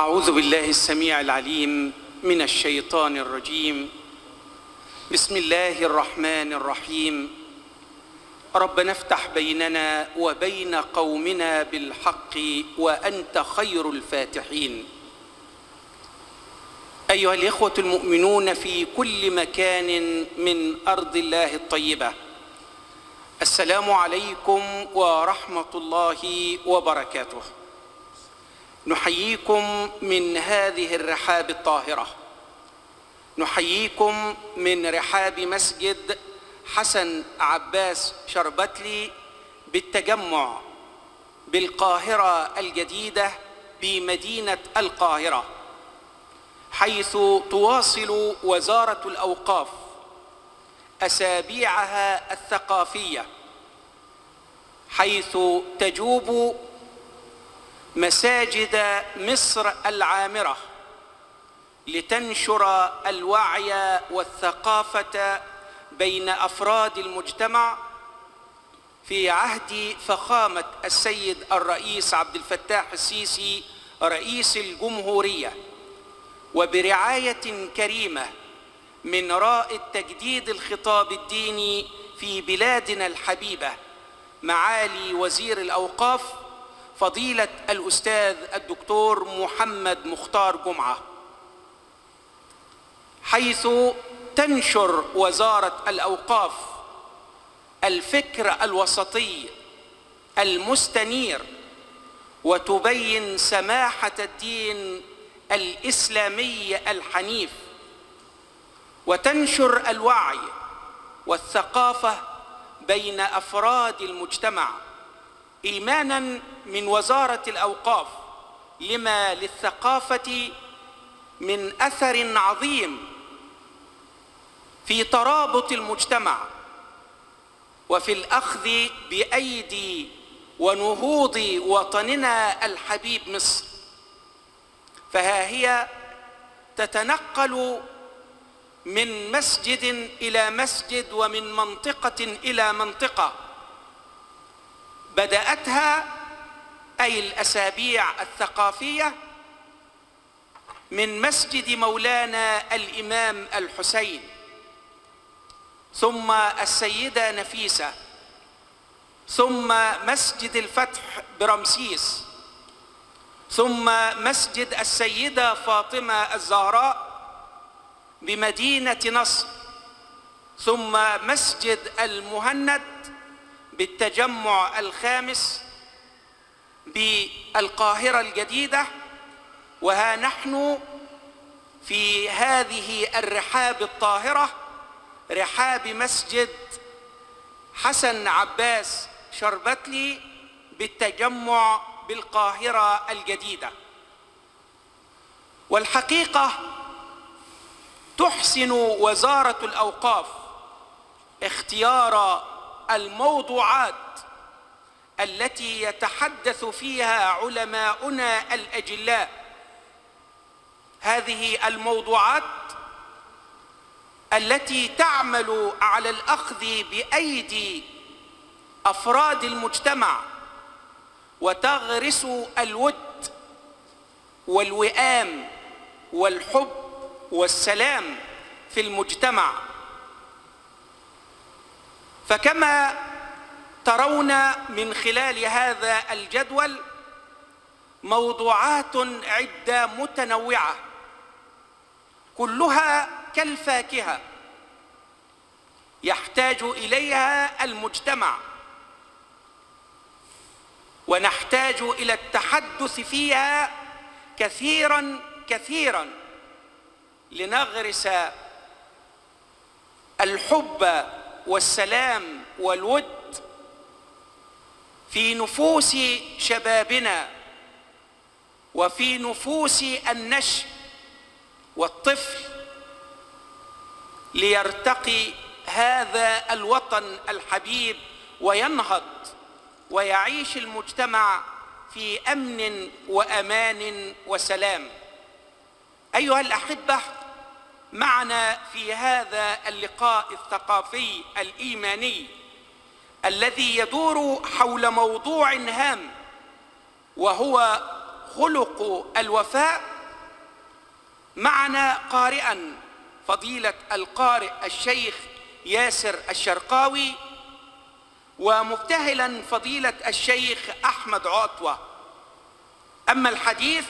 أعوذ بالله السميع العليم من الشيطان الرجيم. بسم الله الرحمن الرحيم. ربنا افتح بيننا وبين قومنا بالحق وأنت خير الفاتحين. أيها الإخوة المؤمنون في كل مكان من أرض الله الطيبة السلام عليكم ورحمة الله وبركاته. نحييكم من هذه الرحاب الطاهرة. نحييكم من رحاب مسجد حسن عباس شربتلي بالتجمع بالقاهرة الجديدة بمدينة القاهرة حيث تواصل وزارة الأوقاف أسابيعها الثقافية حيث تجوب مساجد مصر العامرة لتنشر الوعي والثقافة بين أفراد المجتمع في عهد فخامة السيد الرئيس عبد الفتاح السيسي رئيس الجمهورية وبرعاية كريمة من رائد تجديد الخطاب الديني في بلادنا الحبيبة معالي وزير الأوقاف فضيلة الأستاذ الدكتور محمد مختار جمعة. حيث تنشر وزارة الأوقاف الفكر الوسطي المستنير وتبين سماحة الدين الإسلامي الحنيف وتنشر الوعي والثقافة بين أفراد المجتمع إيمانا من وزارة الأوقاف لما للثقافة من أثر عظيم في ترابط المجتمع وفي الأخذ بأيدي ونهوض وطننا الحبيب مصر. فها هي تتنقل من مسجد إلى مسجد ومن منطقة إلى منطقة. بدأتها أي الأسابيع الثقافية من مسجد مولانا الإمام الحسين ثم السيدة نفيسة ثم مسجد الفتح برمسيس ثم مسجد السيدة فاطمة الزهراء بمدينة نصر ثم مسجد المهند بالتجمع الخامس بالقاهرة الجديدة وها نحن في هذه الرحاب الطاهرة رحاب مسجد حسن عباس شربتلي بالتجمع بالقاهرة الجديدة. والحقيقة تحسن وزارة الأوقاف اختيار الموضوعات التي يتحدث فيها علماؤنا الأجلاء. هذه الموضوعات التي تعمل على الأخذ بأيدي أفراد المجتمع وتغرس الود والوئام والحب والسلام في المجتمع. فكما ترون من خلال هذا الجدول موضوعات عدة متنوعة كلها كالفاكهة يحتاج إليها المجتمع ونحتاج إلى التحدث فيها كثيرا كثيرا لنغرس الحب والسلام والود في نفوس شبابنا وفي نفوس النشء والطفل ليرتقي هذا الوطن الحبيب وينهض ويعيش المجتمع في أمن وأمان وسلام. أيها الأحبة معنا في هذا اللقاء الثقافي الإيماني. الذي يدور حول موضوع هام وهو خلق الوفاء معنا قارئا فضيلة القارئ الشيخ ياسر الشرقاوي ومبتهلا فضيلة الشيخ أحمد عطوة. أما الحديث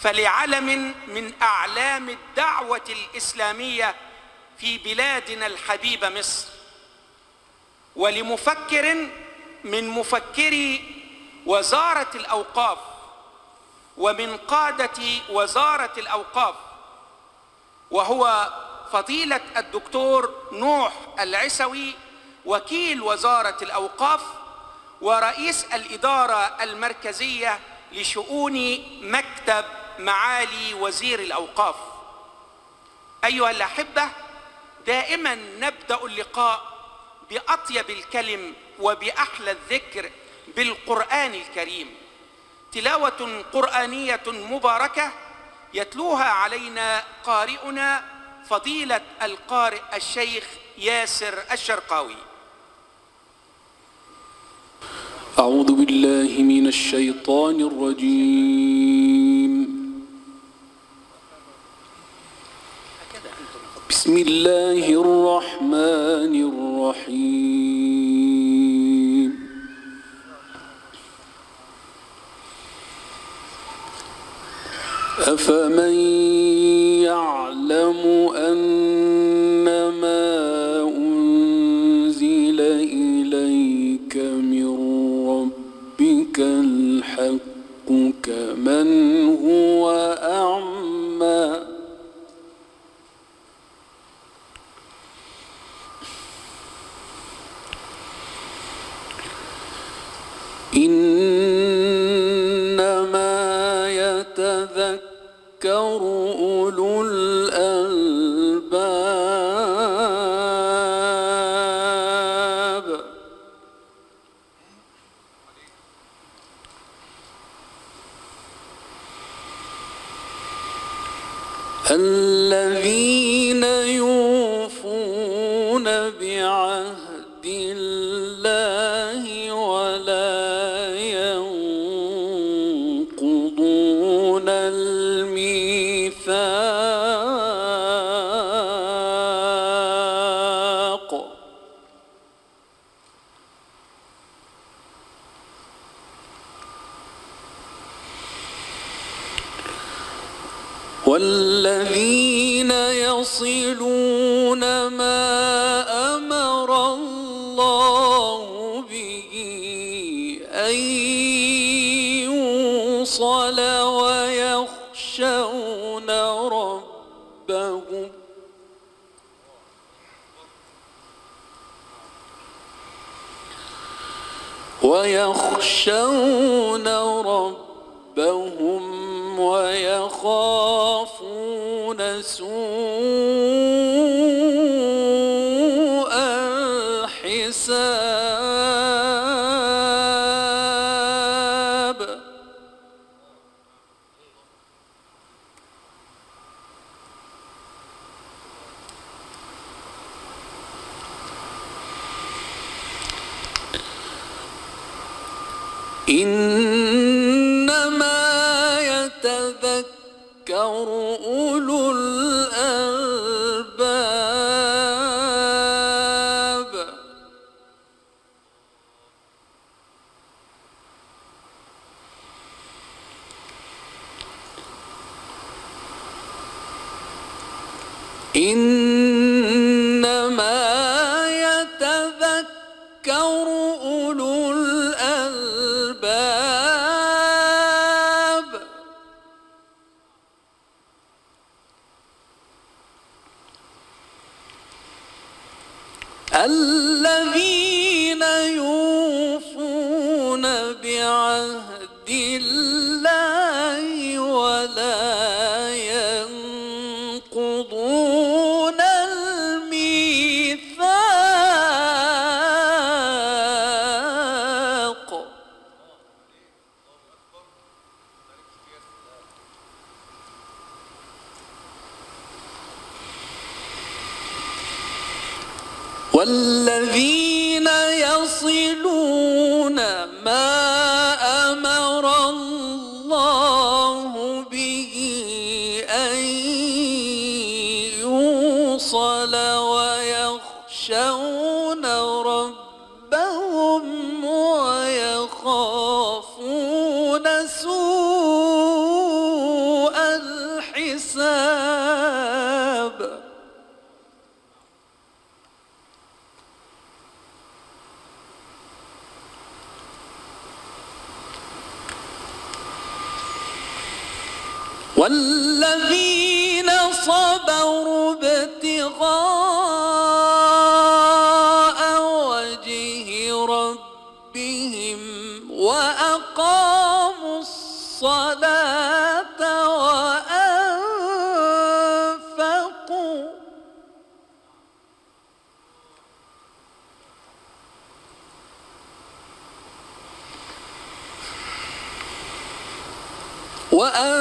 فلعلم من أعلام الدعوة الإسلامية في بلادنا الحبيبة مصر. ولمفكر من مفكري وزارة الأوقاف ومن قادة وزارة الأوقاف وهو فضيلة الدكتور نوح العسوي وكيل وزارة الأوقاف ورئيس الإدارة المركزية لشؤون مكتب معالي وزير الأوقاف. أيها الأحبة دائما نبدأ اللقاء بأطيب الكلم وبأحلى الذكر بالقرآن الكريم. تلاوة قرآنية مباركة يتلوها علينا قارئنا فضيلة القارئ الشيخ ياسر الشرقاوي. أعوذ بالله من الشيطان الرجيم. بسم الله الرحمن الرحيم. أفمن إنما وأنفقوا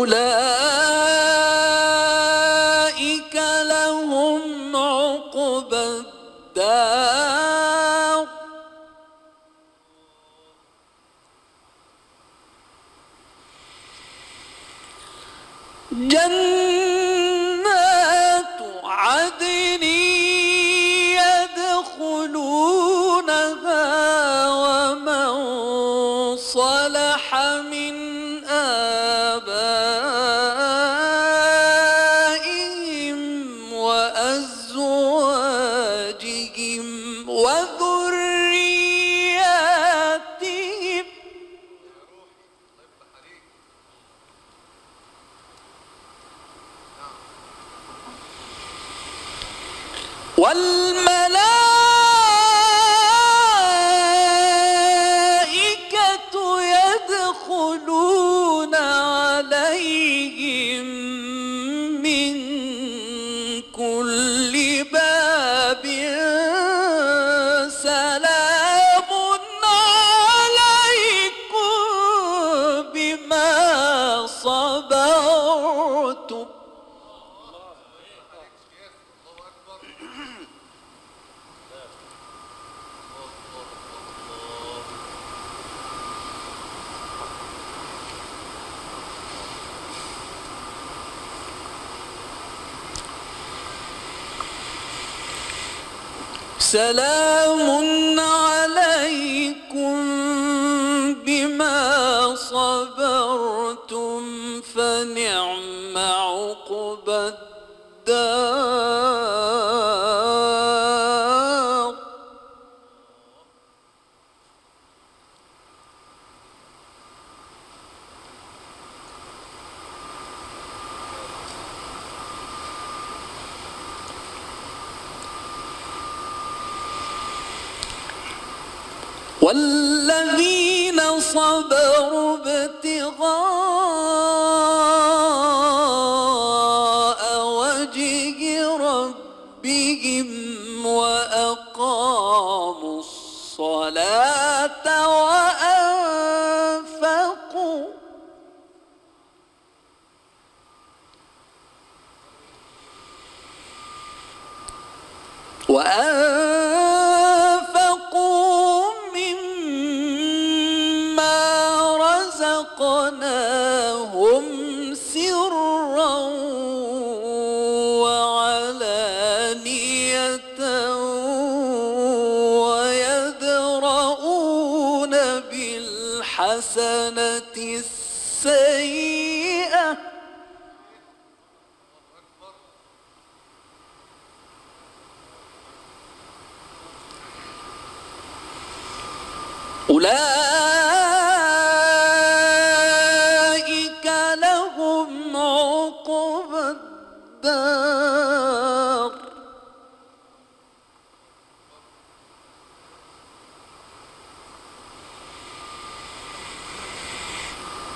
أولئك سلام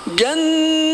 جنات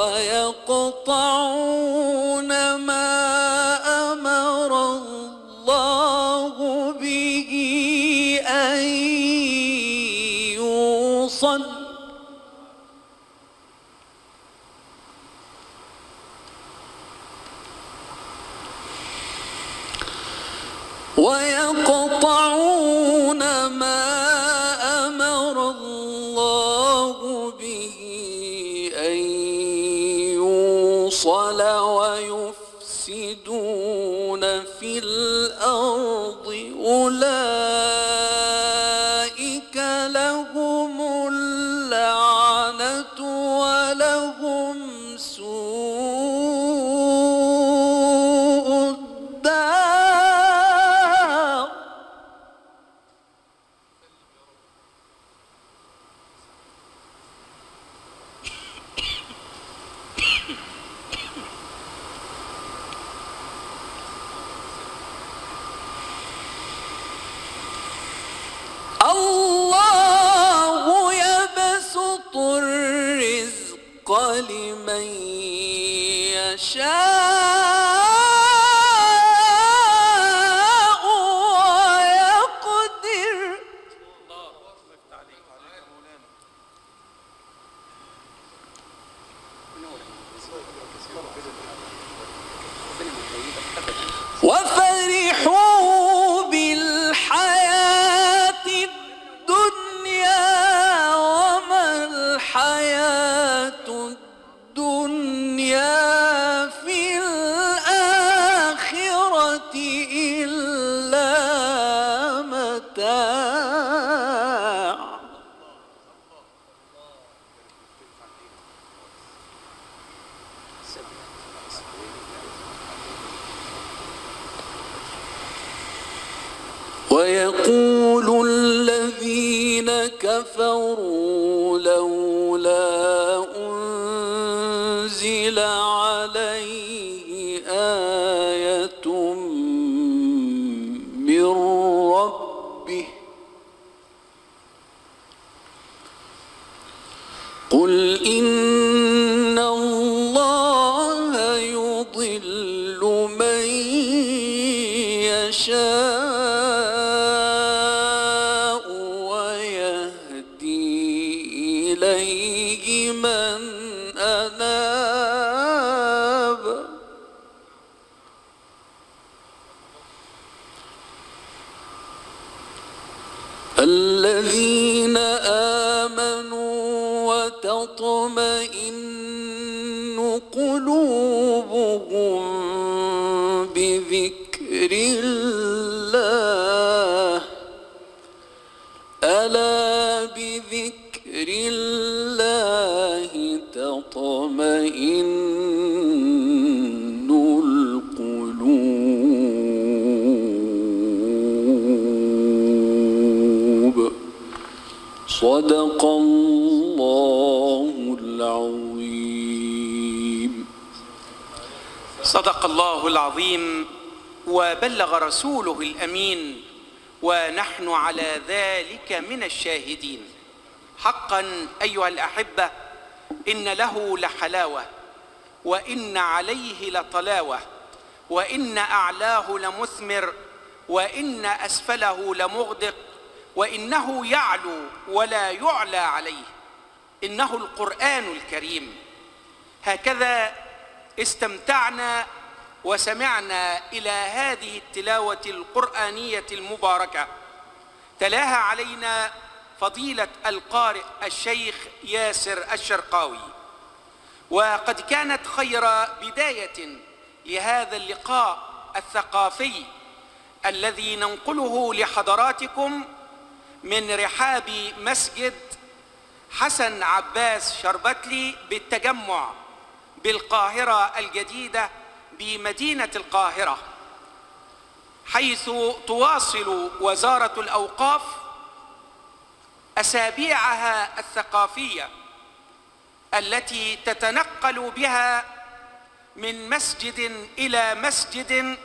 ويقطعون ويقول الذين كفروا صدق الله العظيم وبلغ رسوله الأمين ونحن على ذلك من الشاهدين. حقا أيها الأحبة إن له لحلاوة وإن عليه لطلاوة وإن أعلاه لمثمر وإن أسفله لمغدق وإنه يعلو ولا يعلى عليه. إنه القرآن الكريم. هكذا استمتعنا وسمعنا إلى هذه التلاوة القرآنية المباركة. تلاها علينا فضيلة القارئ الشيخ ياسر الشرقاوي. وقد كانت خير بداية لهذا اللقاء الثقافي الذي ننقله لحضراتكم من رحاب مسجد حسن عباس شربتلي بالتجمع بالقاهرة الجديدة بمدينة القاهرة حيث تواصل وزارة الأوقاف أسابيعها الثقافية التي تتنقل بها من مسجد إلى مسجد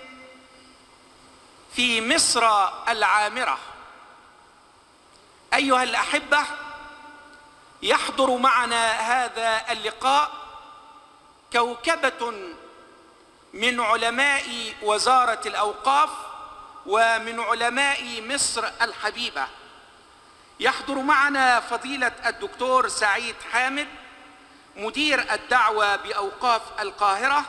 في مصر العامرة. أيها الأحبة يحضر معنا هذا اللقاء كوكبة من علماء وزارة الأوقاف ومن علماء مصر الحبيبة. يحضر معنا فضيلة الدكتور سعيد حامد مدير الدعوة بأوقاف القاهرة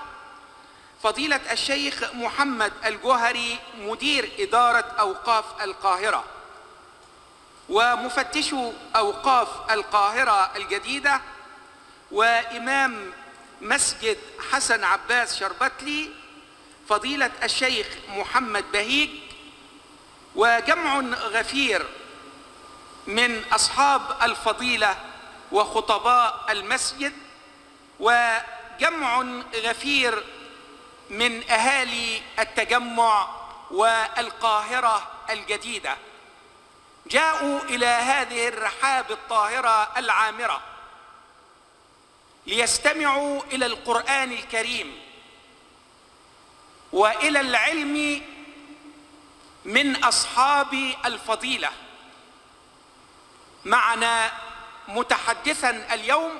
فضيلة الشيخ محمد الجوهري مدير إدارة أوقاف القاهرة. ومفتش أوقاف القاهرة الجديدة وإمام مسجد حسن عباس شربتلي فضيلة الشيخ محمد بهيج وجمع غفير من أصحاب الفضيلة وخطباء المسجد وجمع غفير من أهالي التجمع والقاهرة الجديدة. جاءوا إلى هذه الرحاب الطاهرة العامرة. ليستمعوا إلى القرآن الكريم وإلى العلم من أصحاب الفضيلة. معنا متحدثا اليوم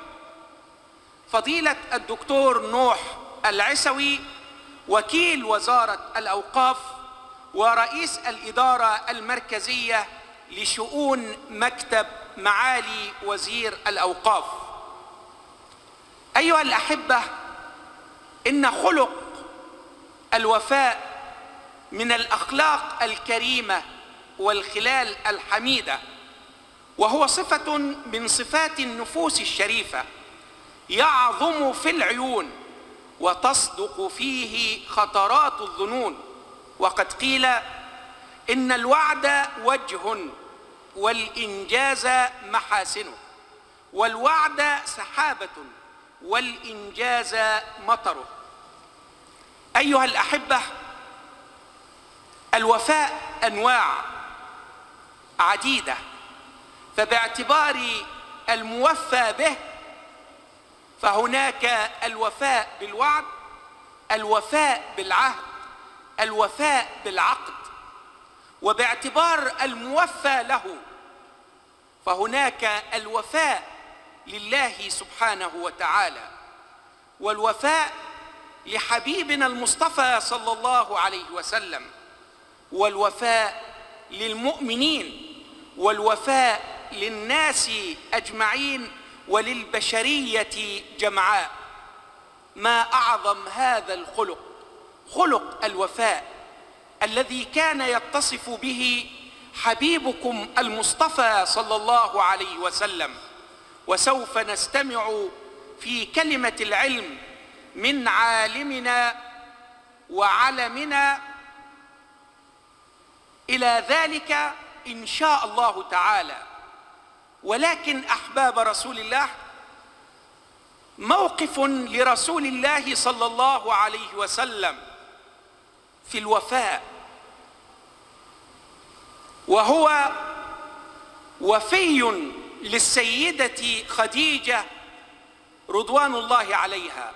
فضيلة الدكتور نوح العسوي وكيل وزارة الأوقاف ورئيس الإدارة المركزية لشؤون مكتب معالي وزير الأوقاف. أيها الأحبة إن خلق الوفاء من الأخلاق الكريمة والخلال الحميدة وهو صفة من صفات النفوس الشريفة يعظم في العيون وتصدق فيه خطرات الظنون. وقد قيل إن الوعد وجه والإنجاز محاسنه والوعد سحابة والإنجاز مطره. أيها الأحبة الوفاء أنواع عديدة فباعتبار الموفى به فهناك الوفاء بالوعد الوفاء بالعهد الوفاء بالعقد. وباعتبار الموفى له فهناك الوفاء لله سبحانه وتعالى. والوفاء لحبيبنا المصطفى صلى الله عليه وسلم. والوفاء للمؤمنين. والوفاء للناس أجمعين وللبشرية جمعاء. ما أعظم هذا الخلق. خلق الوفاء الذي كان يتصف به حبيبكم المصطفى صلى الله عليه وسلم. وسوف نستمع في كلمة العلم من عالمنا وعلمنا إلى ذلك إن شاء الله تعالى. ولكن أحباب رسول الله موقف لرسول الله صلى الله عليه وسلم في الوفاء وهو وفي للسيدة خديجة رضوان الله عليها.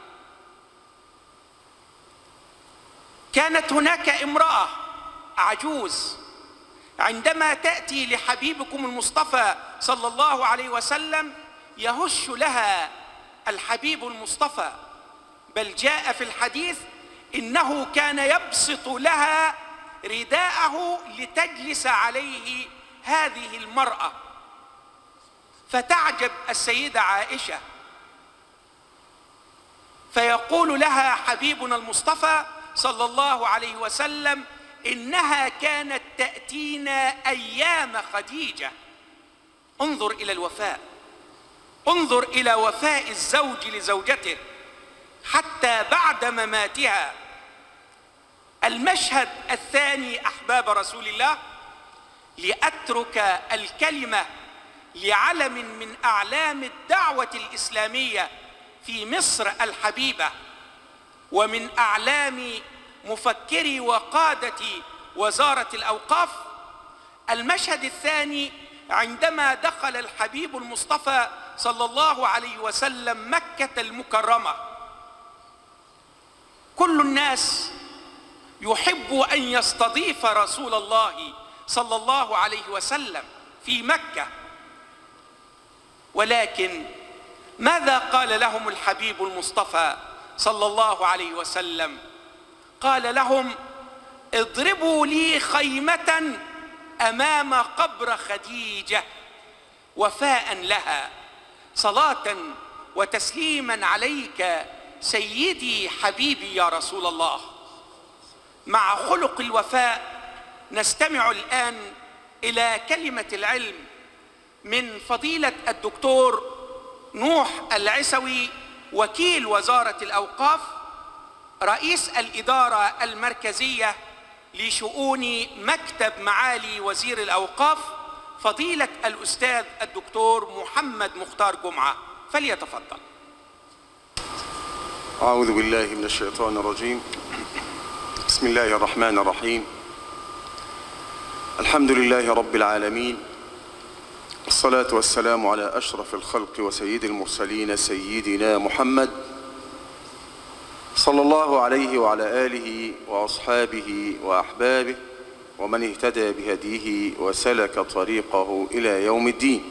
كانت هناك امرأة عجوز عندما تأتي لحبيبكم المصطفى صلى الله عليه وسلم يهش لها الحبيب المصطفى. بل جاء في الحديث إنه كان يبسط لها رداءه لتجلس عليه هذه المرأة. فتعجب السيدة عائشة. فيقول لها حبيبنا المصطفى صلى الله عليه وسلم إنها كانت تأتينا أيام خديجة. انظر إلى الوفاء. انظر إلى وفاء الزوج لزوجته حتى بعد مماتها. المشهد الثاني أحباب رسول الله لأترك الكلمة لعلم من أعلام الدعوة الإسلامية في مصر الحبيبة ومن أعلام مفكري وقادة وزارة الأوقاف المشهد الثاني عندما دخل الحبيب المصطفى صلى الله عليه وسلم مكة المكرمة. كل الناس يحب أن يستضيف رسول الله صلى الله عليه وسلم في مكة. ولكن ماذا قال لهم الحبيب المصطفى صلى الله عليه وسلم؟ قال لهم اضربوا لي خيمة أمام قبر خديجة وفاء لها صلاة وتسليما عليك سيدي حبيبي يا رسول الله. مع خلق الوفاء نستمع الآن إلى كلمة العلم من فضيلة الدكتور نوح العسوي وكيل وزارة الأوقاف رئيس الإدارة المركزية لشؤون مكتب معالي وزير الأوقاف فضيلة الأستاذ الدكتور محمد مختار جمعة. فليتفضل. أعوذ بالله من الشيطان الرجيم. بسم الله الرحمن الرحيم. الحمد لله رب العالمين والصلاة والسلام على أشرف الخلق وسيد المرسلين سيدنا محمد صلى الله عليه وعلى آله وأصحابه وأحبابه ومن اهتدى بهديه وسلك طريقه إلى يوم الدين.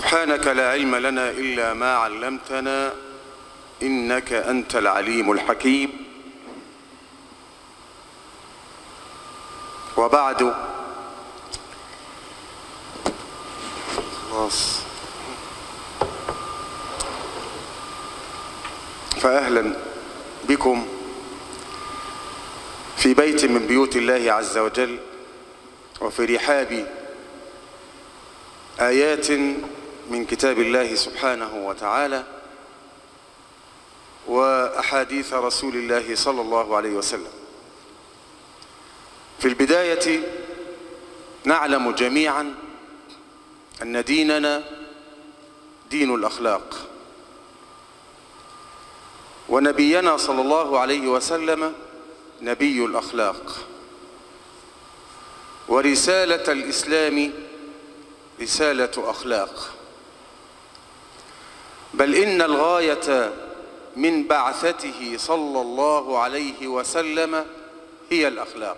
سبحانك لا علم لنا إلا ما علمتنا إنك أنت العليم الحكيم. وبعد. خلاص. فأهلا بكم في بيت من بيوت الله عز وجل وفي رحاب آيات من كتاب الله سبحانه وتعالى وأحاديث رسول الله صلى الله عليه وسلم. في البداية نعلم جميعا أن ديننا دين الأخلاق. ونبينا صلى الله عليه وسلم نبي الأخلاق. ورسالة الإسلام رسالة أخلاق. بل إن الغاية من بعثته صلى الله عليه وسلم هي الأخلاق.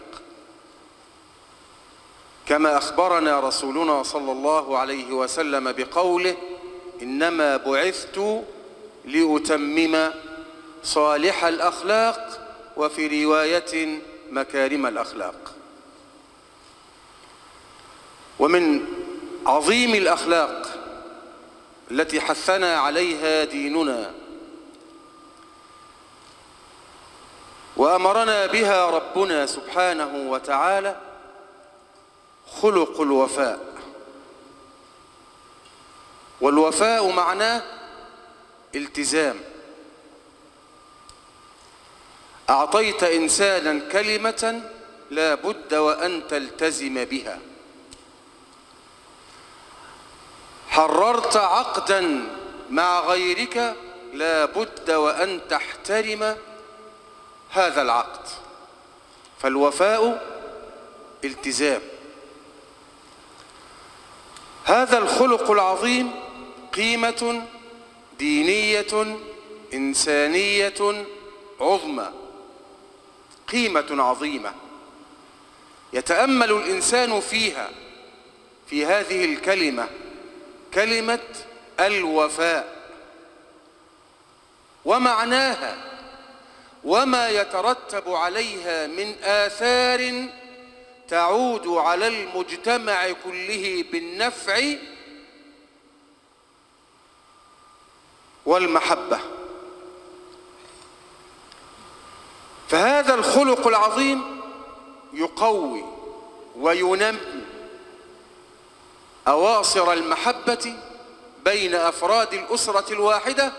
كما أخبرنا رسولنا صلى الله عليه وسلم بقوله إنما بعثت لأتمم صالح الأخلاق وفي رواية مكارم الأخلاق. ومن عظيم الأخلاق التي حثنا عليها ديننا. وأمرنا بها ربنا سبحانه وتعالى خلق الوفاء. والوفاء معناه التزام. أعطيت إنسانا كلمة لا بد وأن تلتزم بها. حررت عقدا مع غيرك لا بد وأن تحترم هذا العقد. فالوفاء التزام. هذا الخلق العظيم قيمة دينية إنسانية عظمى. قيمة عظيمة يتأمل الإنسان فيها في هذه الكلمة. كلمة الوفاء. ومعناها وما يترتب عليها من آثار تعود على المجتمع كله بالنفع والمحبة. فهذا الخلق العظيم يقوي وينمي أواصر المحبة بين أفراد الأسرة الواحدة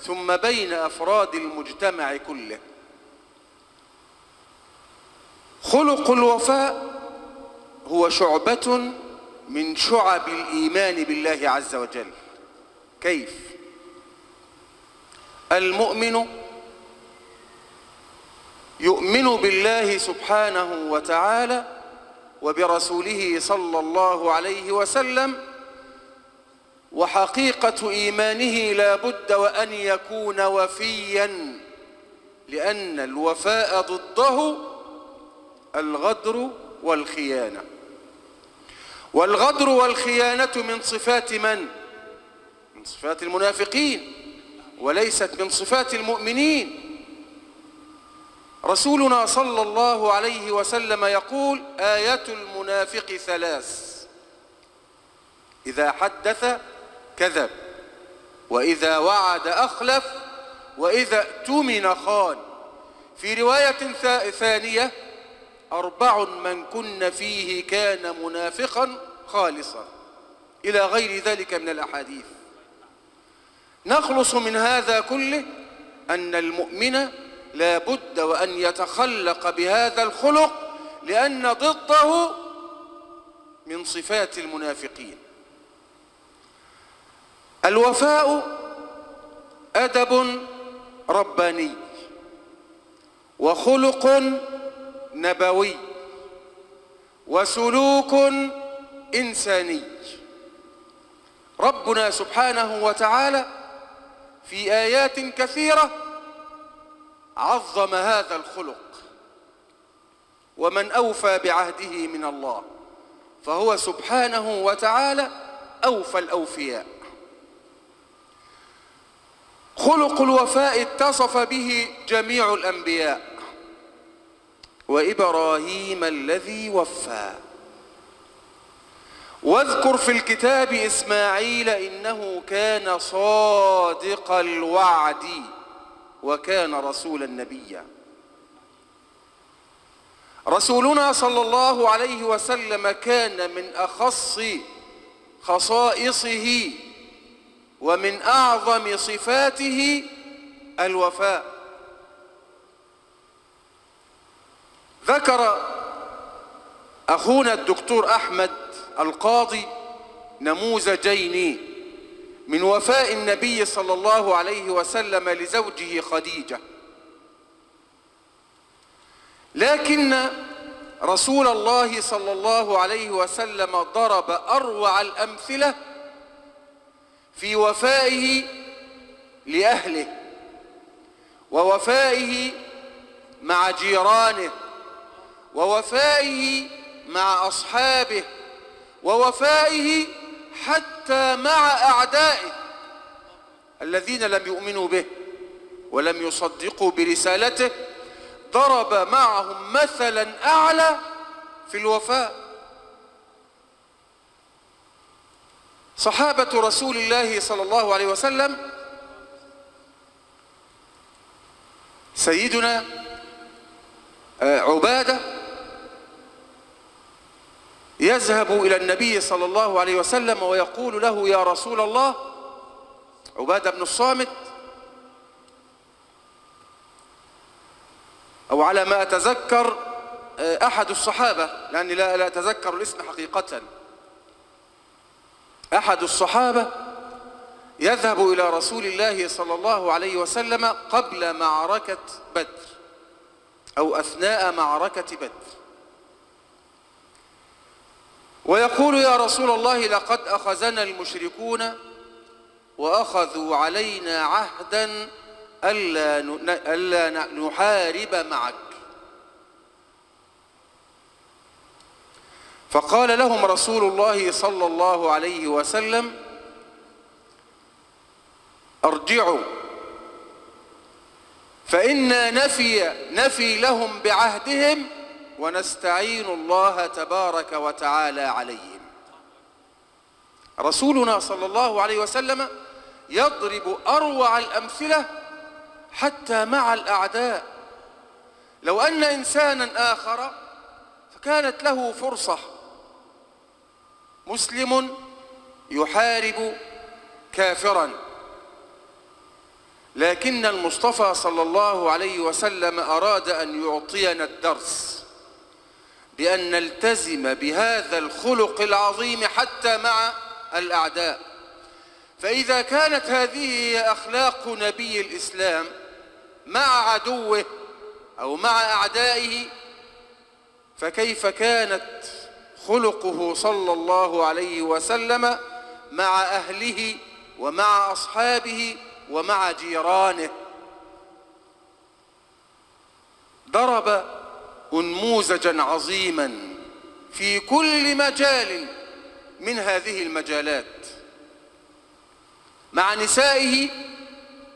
ثم بين أفراد المجتمع كله خلق الوفاء هو شعبة من شعب الإيمان بالله عز وجل كيف؟ المؤمن يؤمن بالله سبحانه وتعالى وبرسوله صلى الله عليه وسلم وحقيقة إيمانه لا بد وأن يكون وفيا لأن الوفاء ضده الغدر والخيانة والغدر والخيانة من صفات من؟ من صفات المنافقين وليست من صفات المؤمنين رسولنا صلى الله عليه وسلم يقول آية المنافق ثلاث. إذا حدث كذب وإذا وعد أخلف وإذا اؤتمن خان. في رواية ثانية أربع من كن فيه كان منافقا خالصا. إلى غير ذلك من الأحاديث. نخلص من هذا كله أن المؤمن لا بد وأن يتخلق بهذا الخلق لأن ضده من صفات المنافقين. الوفاء أدب رباني وخلق نبوي وسلوك إنساني. ربنا سبحانه وتعالى في آيات كثيرة عظم هذا الخلق ومن أوفى بعهده من الله فهو سبحانه وتعالى أوفى الأوفياء. خلق الوفاء اتصف به جميع الأنبياء وإبراهيم الذي وفى. واذكر في الكتاب إسماعيل إنه كان صادق الوعد. وكان رسولا نبيا. رسولنا صلى الله عليه وسلم كان من أخص خصائصه ومن أعظم صفاته الوفاء. ذكر أخونا الدكتور أحمد القاضي نموذجين من وفاء النبي صلى الله عليه وسلم لزوجه خديجة. لكن رسول الله صلى الله عليه وسلم ضرب أروع الأمثلة في وفائه لأهله ووفائه مع جيرانه ووفائه مع أصحابه ووفائه حتى مع أعدائه الذين لم يؤمنوا به ولم يصدقوا برسالته ضرب معهم مثلا أعلى في الوفاء. صحابة رسول الله صلى الله عليه وسلم سيدنا عبادة يذهب إلى النبي صلى الله عليه وسلم ويقول له يا رسول الله عبادة بن الصامت أو على ما أتذكر أحد الصحابة لأني لا, لا أتذكر الاسم حقيقة. أحد الصحابة يذهب إلى رسول الله صلى الله عليه وسلم قبل معركة بدر أو أثناء معركة بدر. ويقول يا رسول الله لقد أخذنا المشركون وأخذوا علينا عهدا ألا نحارب معك. فقال لهم رسول الله صلى الله عليه وسلم أرجعوا فإنا نفي نفي لهم بعهدهم ونستعين الله تبارك وتعالى عليهم. رسولنا صلى الله عليه وسلم يضرب أروع الأمثلة حتى مع الأعداء. لو أن إنسانا آخر فكانت له فرصة. مسلم يحارب كافرا. لكن المصطفى صلى الله عليه وسلم أراد أن يعطينا الدرس. بأن نلتزم بهذا الخلق العظيم حتى مع الأعداء. فإذا كانت هذه أخلاق نبي الإسلام مع عدوه أو مع أعدائه فكيف كانت خلقه صلى الله عليه وسلم مع أهله ومع أصحابه ومع جيرانه؟ ضرب أنموذجا عظيما في كل مجال من هذه المجالات. مع نسائه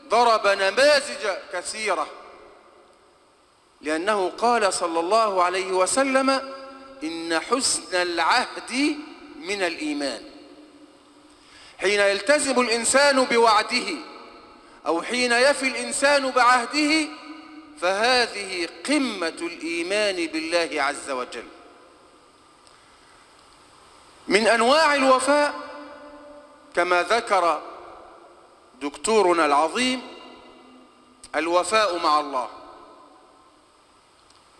ضرب نماذج كثيرة لأنه قال صلى الله عليه وسلم إن حسن العهد من الإيمان. حين يلتزم الإنسان بوعده أو حين يفي الإنسان بعهده فهذه قمة الإيمان بالله عز وجل. من أنواع الوفاء كما ذكر دكتورنا العظيم الوفاء مع الله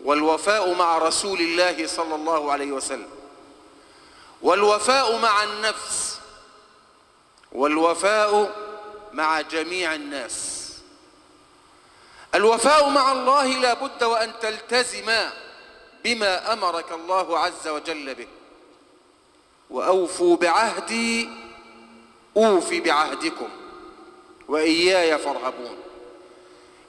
والوفاء مع رسول الله صلى الله عليه وسلم والوفاء مع النفس والوفاء مع جميع الناس. الوفاء مع الله لا بد وأن تلتزم بما أمرك الله عز وجل به. وأوفوا بعهدي أوف بعهدكم وإياي فارهبون.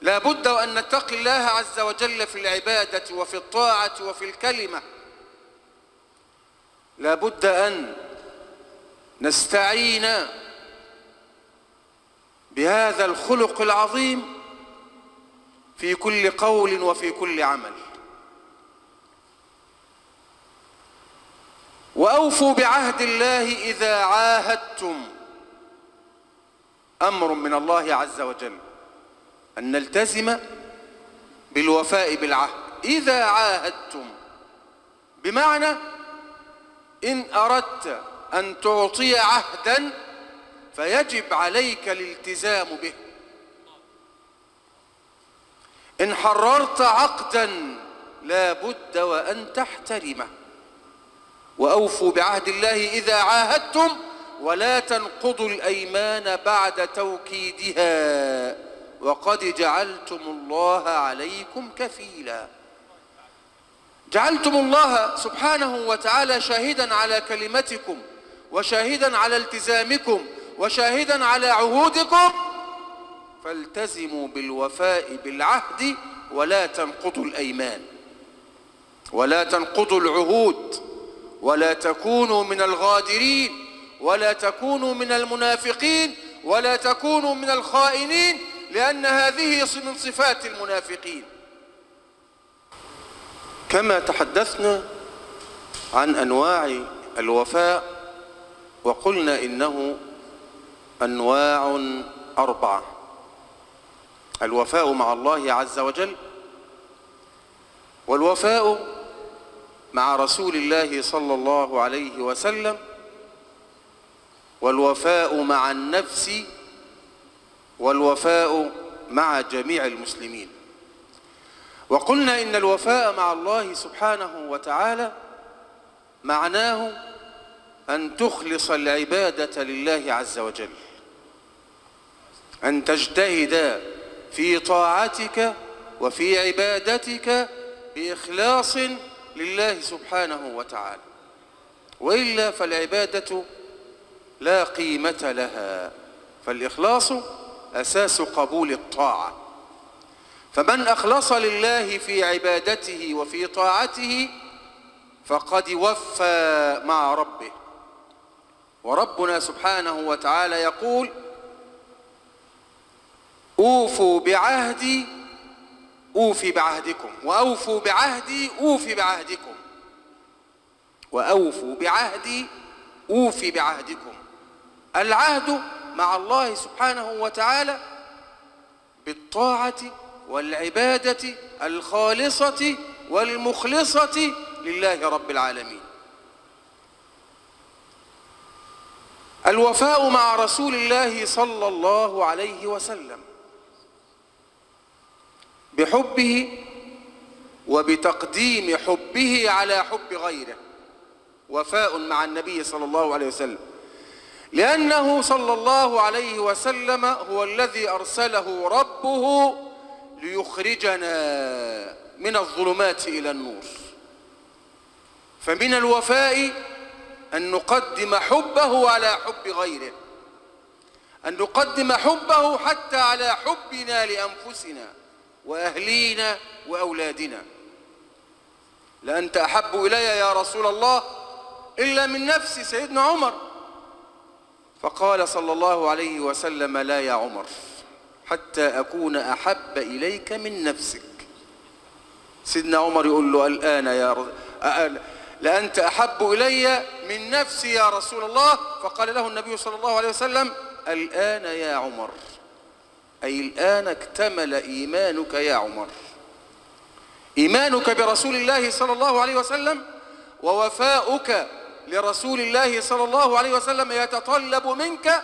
لا بد وأن نتقي الله عز وجل في العبادة وفي الطاعة وفي الكلمة. لا بد أن نستعين بهذا الخلق العظيم في كل قول وفي كل عمل. وأوفوا بعهد الله إذا عاهدتم. أمر من الله عز وجل. أن نلتزم بالوفاء بالعهد. إذا عاهدتم. بمعنى إن أردت أن تعطي عهدا فيجب عليك الالتزام به. إن حررت عقدا لا بد وأن تحترمه. وأوفوا بعهد الله إذا عاهدتم ولا تنقضوا الأيمان بعد توكيدها. وقد جعلتم الله عليكم كفيلا. جعلتم الله سبحانه وتعالى شاهدا على كلمتكم وشاهدا على التزامكم وشاهدا على عهودكم فالتزموا بالوفاء بالعهد ولا تنقضوا الأيمان ولا تنقضوا العهود ولا تكونوا من الغادرين ولا تكونوا من المنافقين ولا تكونوا من الخائنين لأن هذه من صفات المنافقين. كما تحدثنا عن أنواع الوفاء وقلنا إنه أنواع أربعة. الوفاء مع الله عز وجل والوفاء مع رسول الله صلى الله عليه وسلم والوفاء مع النفس والوفاء مع جميع المسلمين. وقلنا إن الوفاء مع الله سبحانه وتعالى معناه أن تخلص العبادة لله عز وجل أن تجتهد في طاعتك وفي عبادتك بإخلاص لله سبحانه وتعالى. وإلا فالعبادة لا قيمة لها فالإخلاص أساس قبول الطاعة. فمن أخلص لله في عبادته وفي طاعته فقد وفى مع ربه. وربنا سبحانه وتعالى يقول أوفوا بعهدي أوفي بعهدكم. وأوفوا بعهدي أوفي بعهدكم. وأوفوا بعهدي أوفي بعهدكم. العهد مع الله سبحانه وتعالى بالطاعة والعبادة الخالصة والمخلصة لله رب العالمين. الوفاء مع رسول الله صلى الله عليه وسلم. بحبه وبتقديم حبه على حب غيره. وفاء مع النبي صلى الله عليه وسلم. لأنه صلى الله عليه وسلم هو الذي أرسله ربه ليخرجنا من الظلمات إلى النور. فمن الوفاء أن نقدم حبه على حب غيره. أن نقدم حبه حتى على حبنا لأنفسنا. وأهلينا وأولادنا. لأنت أحب إلي يا رسول الله إلا من نفسي سيدنا عمر. فقال صلى الله عليه وسلم لا يا عمر حتى أكون أحب إليك من نفسك. سيدنا عمر يقول له الآن يا رسول لأنت أحب إلي من نفسي يا رسول الله. فقال له النبي صلى الله عليه وسلم الآن يا عمر. أي الآن اكتمل إيمانك يا عمر. إيمانك برسول الله صلى الله عليه وسلم ووفاؤك لرسول الله صلى الله عليه وسلم يتطلب منك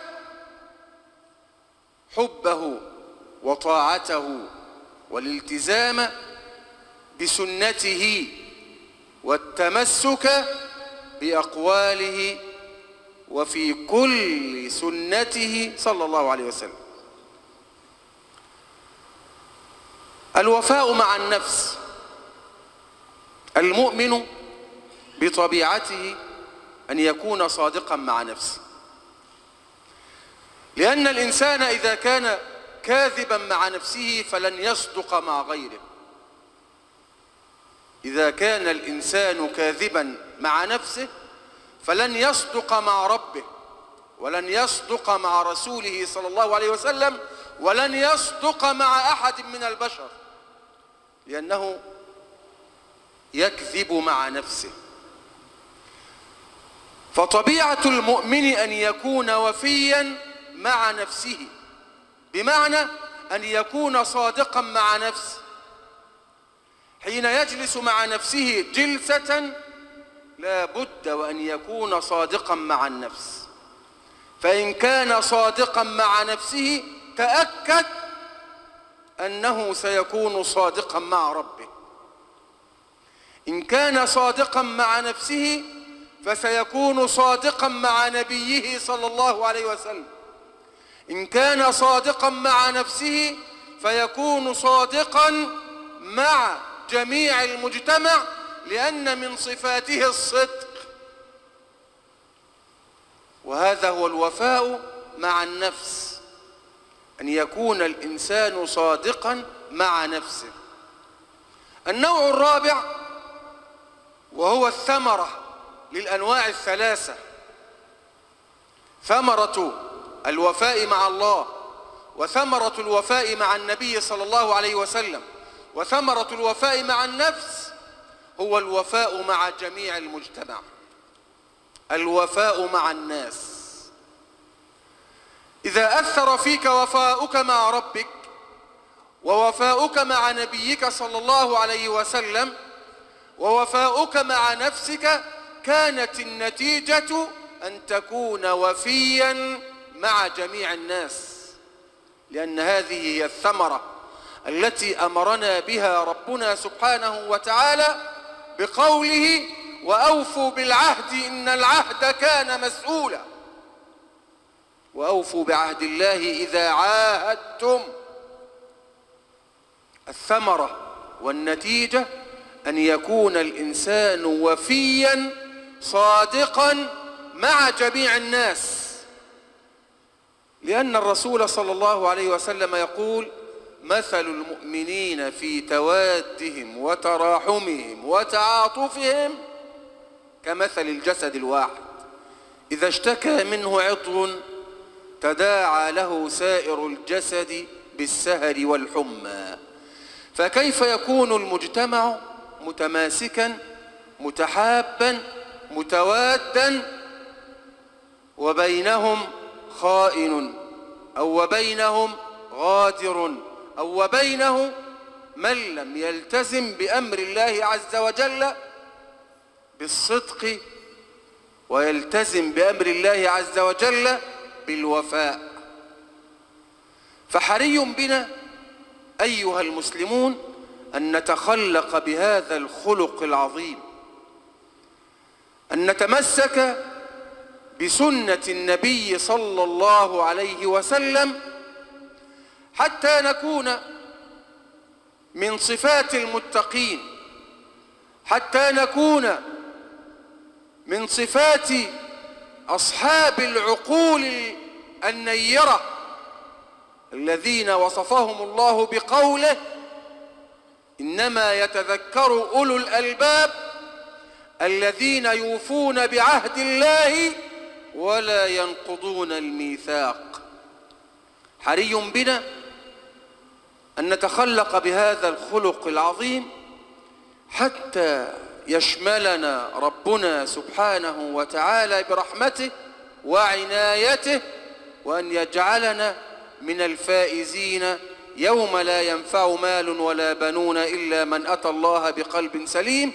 حبه وطاعته والالتزام بسنته والتمسك بأقواله وفي كل سنته صلى الله عليه وسلم. الوفاء مع النفس المؤمن بطبيعته أن يكون صادقا مع نفسه. لأن الإنسان إذا كان كاذبا مع نفسه فلن يصدق مع غيره. إذا كان الإنسان كاذبا مع نفسه فلن يصدق مع ربه ولن يصدق مع رسوله صلى الله عليه وسلم ولن يصدق مع أحد من البشر. لأنه يكذب مع نفسه. فطبيعة المؤمن أن يكون وفيا مع نفسه بمعنى أن يكون صادقا مع نفسه. حين يجلس مع نفسه جلسة لا بد وأن يكون صادقا مع النفس. فإن كان صادقا مع نفسه تأكد أنه سيكون صادقا مع ربه. إن كان صادقا مع نفسه فسيكون صادقا مع نبيه صلى الله عليه وسلم. إن كان صادقا مع نفسه فيكون صادقا مع جميع المجتمع لأن من صفاته الصدق. وهذا هو الوفاء مع النفس. أن يكون الإنسان صادقا مع نفسه. النوع الرابع وهو الثمرة للأنواع الثلاثة. ثمرة الوفاء مع الله وثمرة الوفاء مع النبي صلى الله عليه وسلم وثمرة الوفاء مع النفس هو الوفاء مع جميع المجتمع. الوفاء مع الناس. إذا أثر فيك وفاؤك مع ربك ووفاؤك مع نبيك صلى الله عليه وسلم ووفاؤك مع نفسك كانت النتيجة أن تكون وفيا مع جميع الناس. لأن هذه هي الثمرة التي أمرنا بها ربنا سبحانه وتعالى بقوله وأوفوا بالعهد إن العهد كان مسؤولا وأوفوا بعهد الله إذا عاهدتم. الثمرة والنتيجة أن يكون الإنسان وفيا صادقا مع جميع الناس. لأن الرسول صلى الله عليه وسلم يقول مثل المؤمنين في توادهم وتراحمهم وتعاطفهم كمثل الجسد الواحد. إذا اشتكى منه عضو تداعى له سائر الجسد بالسهر والحمى. فكيف يكون المجتمع متماسكا متحابا متوادا وبينهم خائن أو وبينهم غادر أو وبينه من لم يلتزم بأمر الله عز وجل بالصدق ويلتزم بأمر الله عز وجل بالوفاء. فحري بنا أيها المسلمون أن نتخلق بهذا الخلق العظيم. أن نتمسك بسنة النبي صلى الله عليه وسلم حتى نكون من صفات المتقين حتى نكون من صفات أصحاب العقول النيرة الذين وصفهم الله بقوله إنما يتذكر أولو الألباب الذين يوفون بعهد الله ولا ينقضون الميثاق. حري بنا أن نتخلق بهذا الخلق العظيم حتى يشملنا ربنا سبحانه وتعالى برحمته وعنايته وأن يجعلنا من الفائزين. يوم لا ينفع مال ولا بنون إلا من أتى الله بقلب سليم.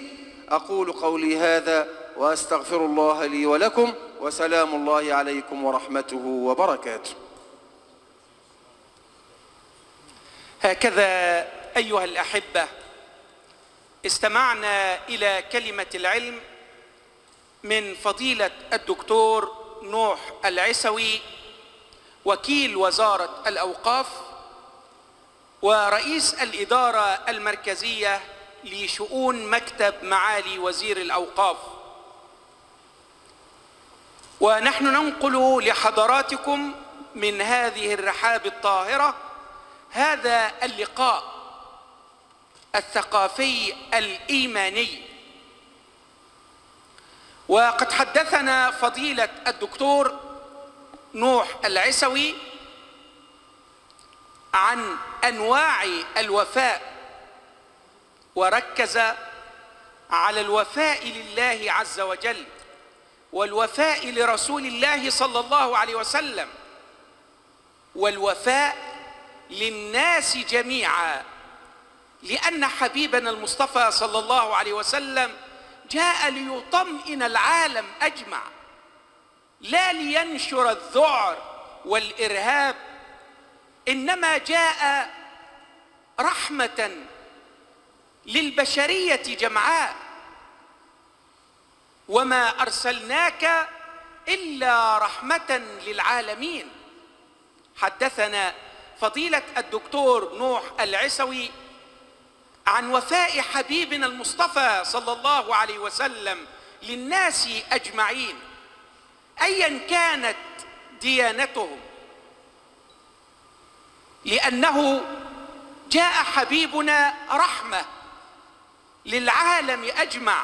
أقول قولي هذا وأستغفر الله لي ولكم وسلام الله عليكم ورحمته وبركاته. هكذا أيها الأحبة استمعنا إلى كلمة العلم من فضيلة الدكتور نوح العسوي وكيل وزارة الأوقاف ورئيس الإدارة المركزية لشؤون مكتب معالي وزير الأوقاف. ونحن ننقل لحضراتكم من هذه الرحاب الطاهرة هذا اللقاء الثقافي الإيماني. وقد حدثنا فضيلة الدكتور نوح العسوي عن أنواع الوفاء وركز على الوفاء لله عز وجل والوفاء لرسول الله صلى الله عليه وسلم والوفاء للناس جميعا. لأن حبيبنا المصطفى صلى الله عليه وسلم جاء ليطمئن العالم أجمع لا لينشر الذعر والإرهاب إنما جاء رحمة للبشرية جمعاء. وما أرسلناك إلا رحمة للعالمين. حدثنا فضيلة الدكتور نوح العسوي عن وفاء حبيبنا المصطفى صلى الله عليه وسلم للناس أجمعين أيا كانت ديانتهم. لأنه جاء حبيبنا رحمة للعالم أجمع.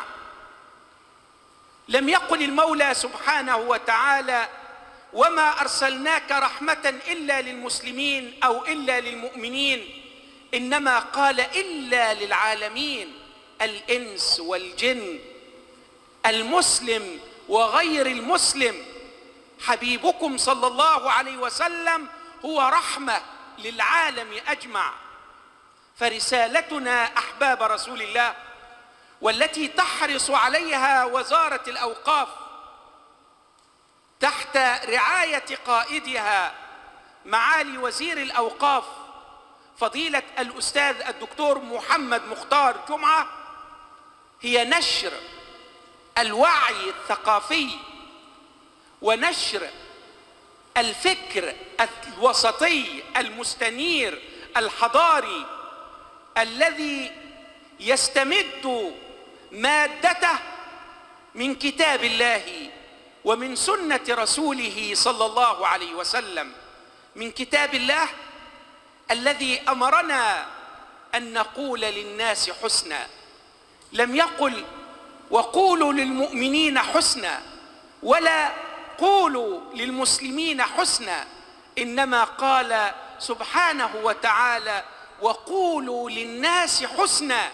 لم يقل المولى سبحانه وتعالى وما أرسلناك رحمة إلا للمسلمين أو إلا للمؤمنين إنما قال إلا للعالمين الإنس والجن المسلم وغير المسلم. حبيبكم صلى الله عليه وسلم هو رحمة للعالم أجمع. فرسالتنا أحباب رسول الله والتي تحرص عليها وزارة الأوقاف تحت رعاية قائدها معالي وزير الأوقاف فضيلة الأستاذ الدكتور محمد مختار جمعة هي نشر الوعي الثقافي ونشر الفكر الوسطي المستنير الحضاري الذي يستمد مادته من كتاب الله ومن سنة رسوله صلى الله عليه وسلم. من كتاب الله الذي أمرنا أن نقول للناس حسنا. لم يقل وقولوا للمؤمنين حسنا ولا قولوا للمسلمين حسنا. إنما قال سبحانه وتعالى وقولوا للناس حسنا.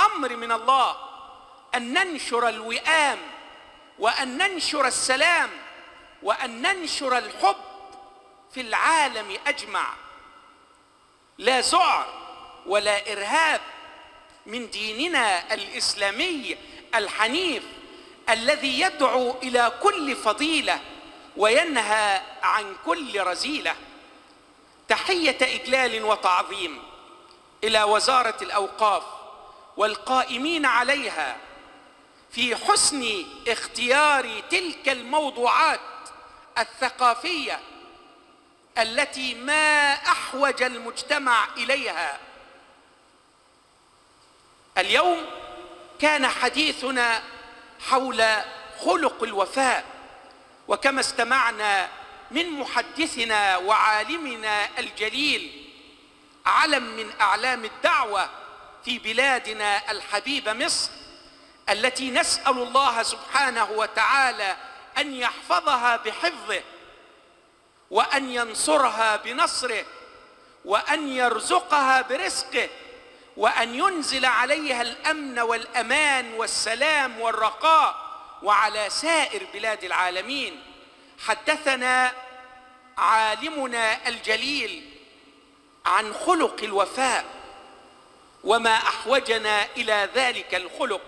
أمر من الله أن ننشر الوئام وأن ننشر السلام وأن ننشر الحب في العالم أجمع. لا ذعر ولا إرهاب من ديننا الإسلامي الحنيف الذي يدعو إلى كل فضيلة وينهى عن كل رذيله تحية إجلال وتعظيم إلى وزارة الأوقاف والقائمين عليها في حسن اختيار تلك الموضوعات الثقافية التي ما أحوج المجتمع إليها. اليوم كان حديثنا حول خلق الوفاء وكما استمعنا من محدثنا وعالمنا الجليل علم من أعلام الدعوة في بلادنا الحبيبة مصر التي نسأل الله سبحانه وتعالى أن يحفظها بحفظه وأن ينصرها بنصره وأن يرزقها برزقه وأن ينزل عليها الأمن والأمان والسلام والرخاء وعلى سائر بلاد العالمين. حدثنا عالمنا الجليل عن خلق الوفاء وما أحوجنا إلى ذلك الخلق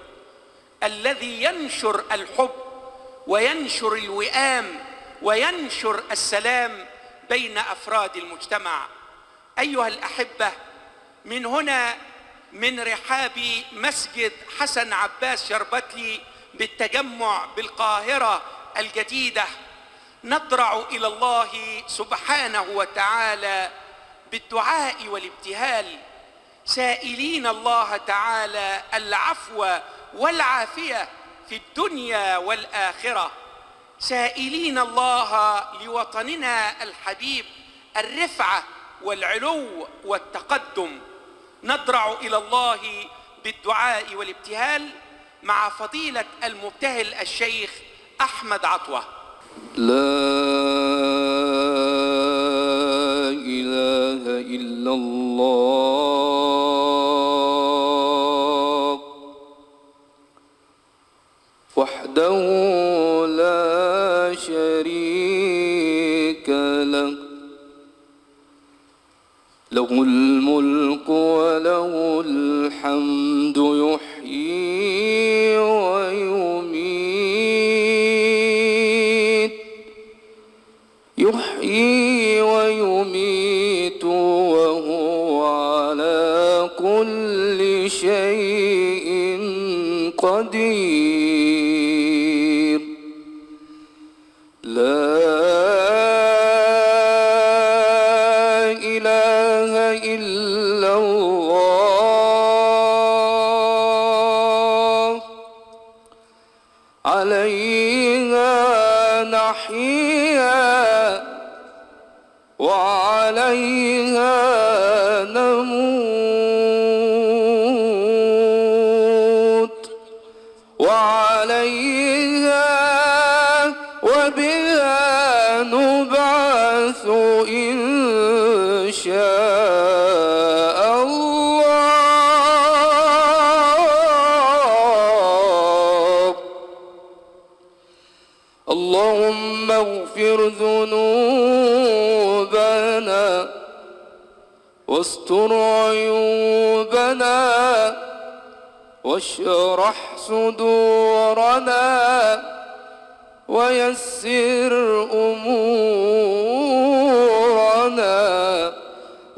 الذي ينشر الحب وينشر الوئام وينشر السلام بين أفراد المجتمع. أيها الأحبة من هنا من رحاب مسجد حسن عباس شربتلي بالتجمع بالقاهرة الجديدة نضرع إلى الله سبحانه وتعالى بالدعاء والابتهال. سائلين الله تعالى العفو والعافية في الدنيا والآخرة. سائلين الله لوطننا الحبيب الرفعة والعلو والتقدم. نضرع إلى الله بالدعاء والابتهال مع فضيلة المبتهل الشيخ أحمد عطوة. لا إله إلا الله. وحده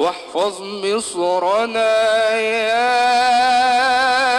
واحفظ مصرنا يا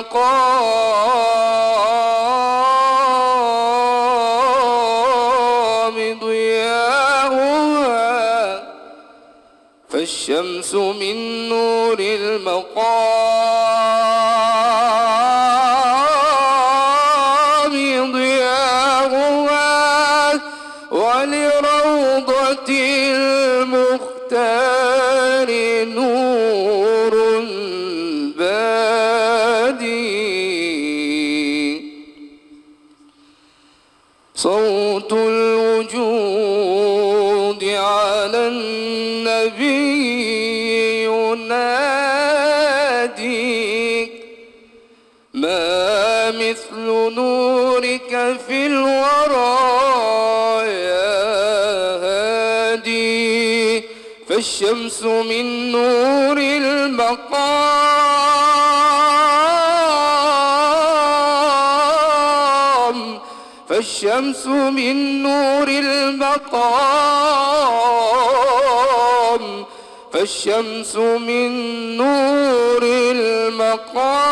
المقام ضياؤها فالشمس من نور المقام. فالشمس من نور المقام فالشمس من نور المقام فالشمس من نور المقام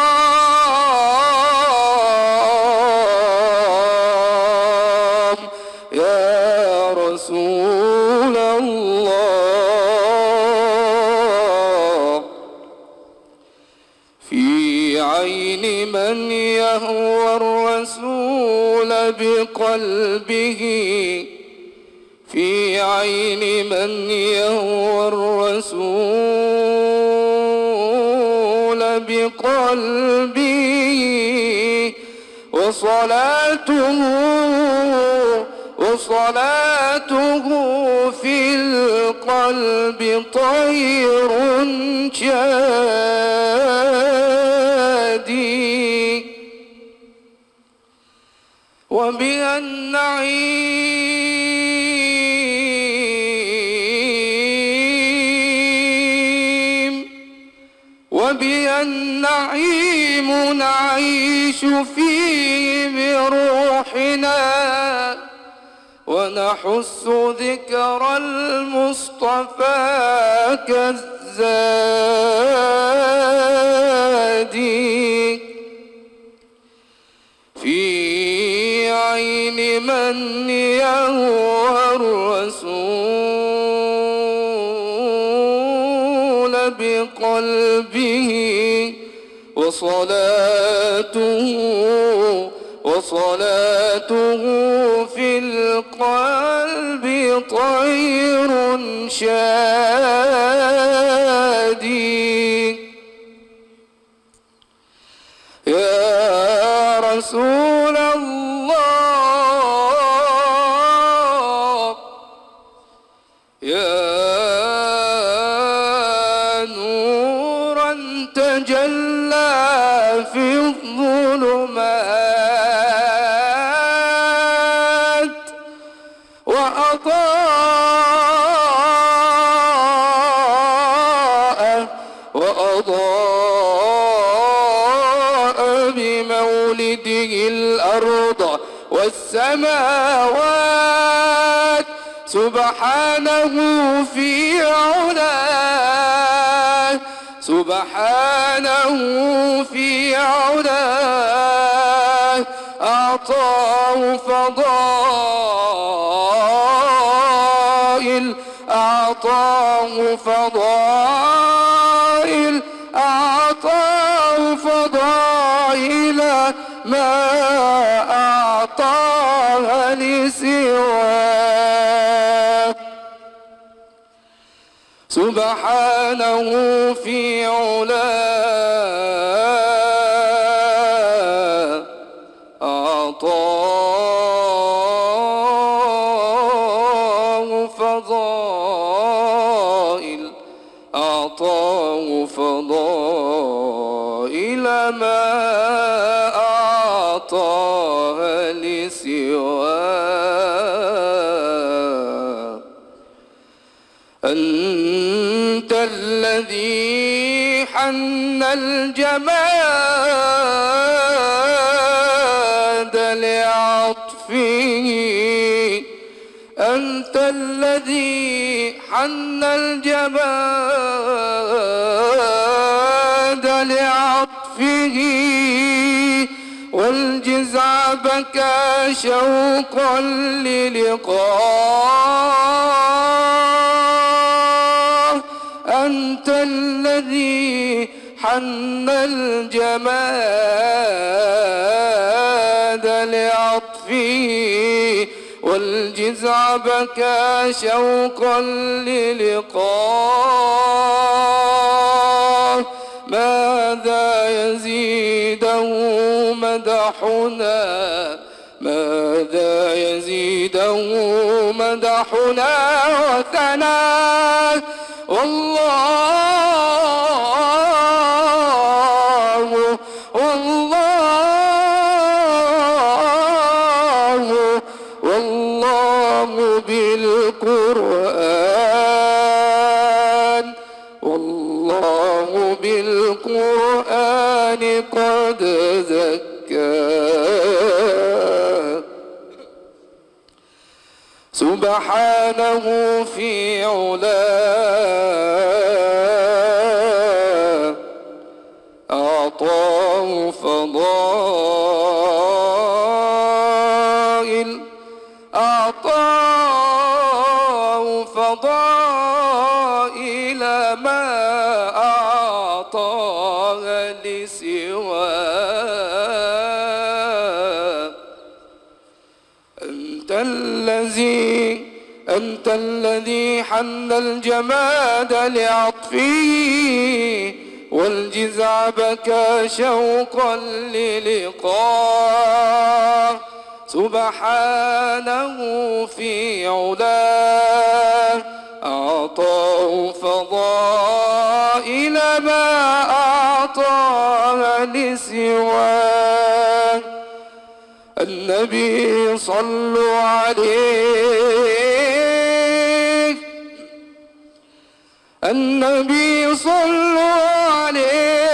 بقلبه في عين من يهوى الرسول بقلبه وصلاته وصلاته في القلب طير شادي وبها النعيم وبها النعيم نعيش فيه بروحنا ونحس ذكر المصطفى كالزادي في عين من يهوى الرسول بقلبه وصلاته وصلاته في القلب طير شادي. يا رسول والسماوات سبحانه في علاه سبحانه في علاه أعطاه فضائل أعطاه فضائل. سبحانه في علاه. الذي حن الجماد لعطفه والجزع بكى شوقا للقاه أنت الذي حن الجماد والجزع بكى شوقا للقاه ماذا يزيده مدحنا؟ ماذا يزيده مدحنا وثناه والله سبحانه في علاه. أنت الذي حن الجماد لعطفه والجزع بكى شوقا للقاه سبحانه في علاه. أعطاه فضائل ما أعطاها لسواه. النبي صلوا عليه. النبي صلوا عليه.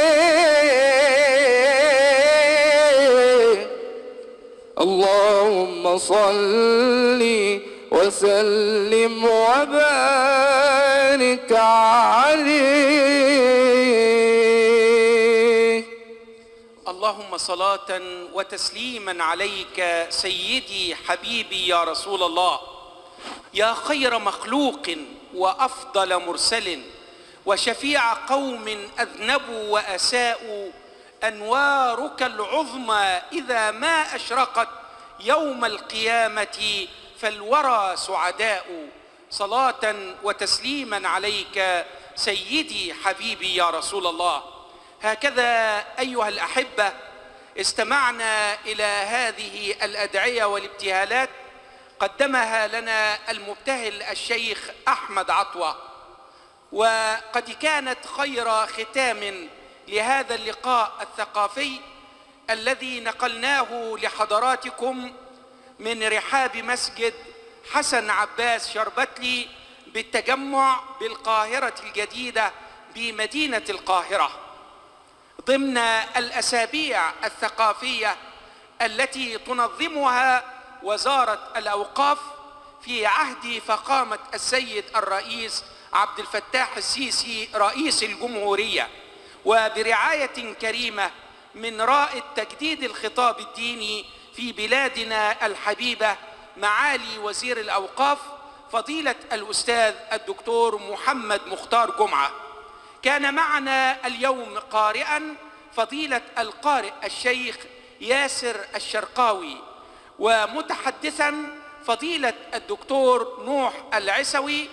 اللهم صل وسلم وبارك عليه. اللهم صلاة وتسليما عليك سيدي حبيبي يا رسول الله. يا خير مخلوق وأفضل مرسل وشفيع قوم أذنبوا وأساءوا أنوارك العظمى إذا ما أشرقت يوم القيامة فالورى سعداء. صلاة وتسليما عليك سيدي حبيبي يا رسول الله. هكذا أيها الأحبة استمعنا إلى هذه الأدعية والابتهالات قدمها لنا المبتهل الشيخ أحمد عطوة. وقد كانت خير ختام لهذا اللقاء الثقافي الذي نقلناه لحضراتكم من رحاب مسجد حسن عباس شربتلي بالتجمع بالقاهرة الجديدة بمدينة القاهرة. ضمن الأسابيع الثقافية التي تنظمها وزارة الأوقاف في عهد فخامة السيد الرئيس عبد الفتاح السيسي رئيس الجمهورية. وبرعاية كريمة من رائد تجديد الخطاب الديني في بلادنا الحبيبة معالي وزير الأوقاف فضيلة الأستاذ الدكتور محمد مختار جمعة. كان معنا اليوم قارئا فضيلة القارئ الشيخ ياسر الشرقاوي. ومتحدثا فضيلة الدكتور نوح العسوي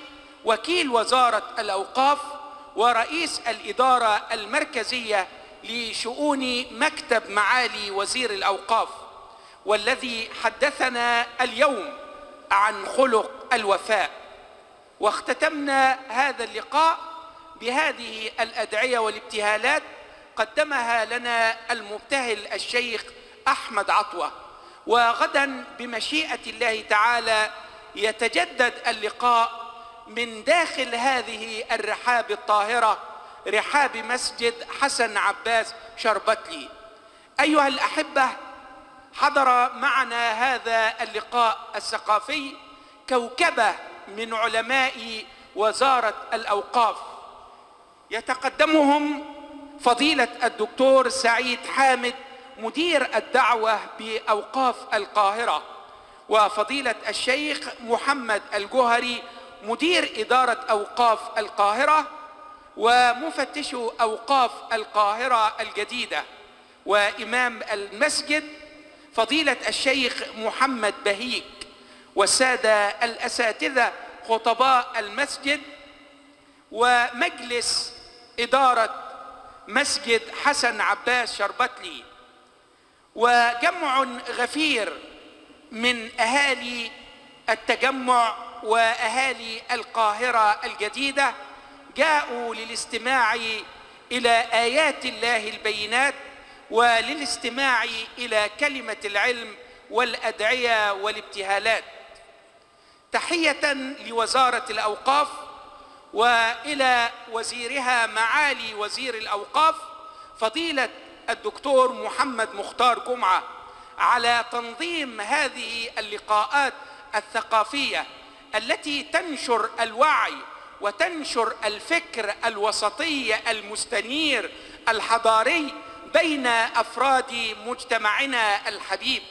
وكيل وزارة الأوقاف ورئيس الإدارة المركزية لشؤون مكتب معالي وزير الأوقاف. والذي حدثنا اليوم عن خلق الوفاء. واختتمنا هذا اللقاء بهذه الأدعية والابتهالات قدمها لنا المبتهل الشيخ أحمد عطوة. وغدا بمشيئة الله تعالى يتجدد اللقاء من داخل هذه الرحاب الطاهرة رحاب مسجد حسن عباس شربتلي. أيها الأحبة حضر معنا هذا اللقاء الثقافي كوكبة من علماء وزارة الأوقاف. يتقدمهم فضيلة الدكتور سعيد حامد مدير الدعوة بأوقاف القاهرة وفضيلة الشيخ محمد الجوهري مدير إدارة أوقاف القاهرة ومفتش أوقاف القاهرة الجديدة وإمام المسجد فضيلة الشيخ محمد بهيك والسادة الأساتذة خطباء المسجد ومجلس إدارة مسجد حسن عباس شربتلي. وجمع غفير من أهالي التجمع وأهالي القاهرة الجديدة جاءوا للاستماع إلى آيات الله البينات وللاستماع إلى كلمة العلم والأدعية والابتهالات. تحية لوزارة الأوقاف وإلى وزيرها معالي وزير الأوقاف فضيلة الدكتور محمد مختار جمعة على تنظيم هذه اللقاءات الثقافية التي تنشر الوعي وتنشر الفكر الوسطي المستنير الحضاري بين أفراد مجتمعنا الحبيب.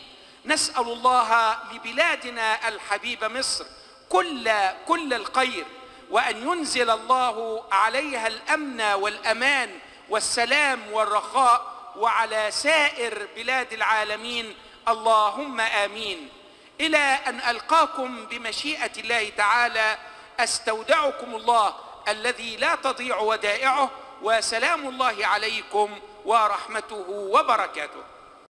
نسأل الله لبلادنا الحبيبة مصر كل كل الخير وأن ينزل الله عليها الأمن والأمان والسلام والرخاء وعلى سائر بلاد العالمين اللهم آمين. إلى أن ألقاكم بمشيئة الله تعالى أستودعكم الله الذي لا تضيع ودائعه وسلام الله عليكم ورحمته وبركاته.